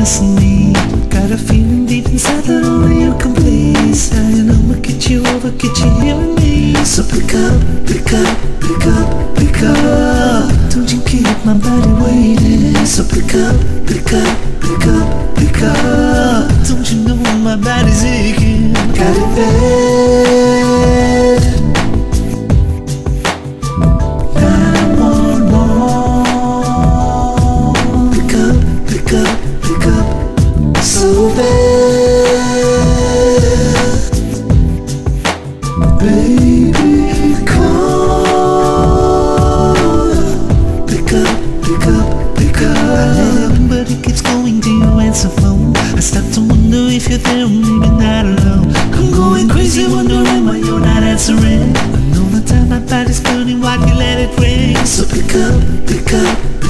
me. Got a feeling deep inside that only you can please. Know I'ma get you over, get you hearing me. So pick up, pick up, pick up, pick up. Don't you keep my body waiting. So pick up, pick up, pick up, pick up. Don't you know my body's aching? Got it bad. I start to wonder if you're there, or maybe not alone. I'm going crazy, wondering why you're not answering. And all the time my body's burning, why you let it ring? So pick up, pick up, pick up,